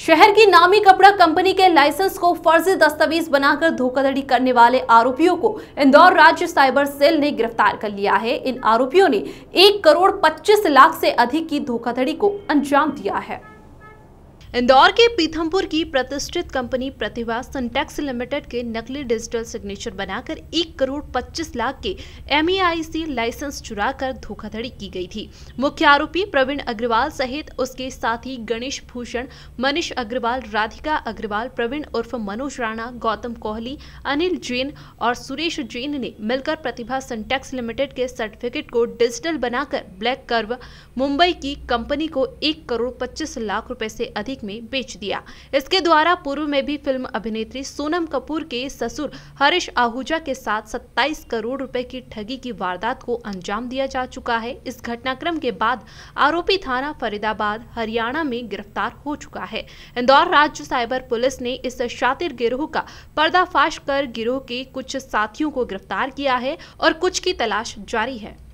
शहर की नामी कपड़ा कंपनी के लाइसेंस को फर्जी दस्तावेज़ बनाकर धोखाधड़ी करने वाले आरोपियों को इंदौर राज्य साइबर सेल ने गिरफ़्तार कर लिया है। इन आरोपियों ने एक करोड़ पच्चीस लाख से अधिक की धोखाधड़ी को अंजाम दिया है। इंदौर के पीथमपुर की प्रतिष्ठित कंपनी प्रतिभा सिंटेक्स लिमिटेड के नकली डिजिटल सिग्नेचर बनाकर एक करोड़ पच्चीस लाख के एम लाइसेंस चुराकर धोखाधड़ी की गई थी। मुख्य आरोपी प्रवीण अग्रवाल सहित उसके साथी गणेश भूषण, मनीष अग्रवाल, राधिका अग्रवाल, प्रवीण उर्फ़ मनोज राणा, गौतम कोहली, अनिल जैन और सुरेश जैन ने मिलकर प्रतिभा सिंटेक्स लिमिटेड के सर्टिफिकेट को डिजिटल बनाकर ब्लैक कर्व, मुंबई की कंपनी को एक करोड़ पच्चीस लाख रुपए से अधिक तारीख में बेच दिया। इसके द्वारा पूर्व में भी फ़िल्म अभिनेत्री सोनम कपूर के ससुर हरीश आहूजा के साथ 27 करोड़ रुपए की ठगी की वारदात को अंजाम दिया जा चुका है। इस घटनाक्रम के बाद आरोपी थाना फरीदाबाद, हरियाणा में गिरफ़्तार हो चुका है। इंदौर राज्य साइबर पुलिस ने इस शातिर गिरोह का पर्दाफाश कर गिरोह के कुछ साथियों को गिरफ़्तार किया है और कुछ की तलाश जारी है।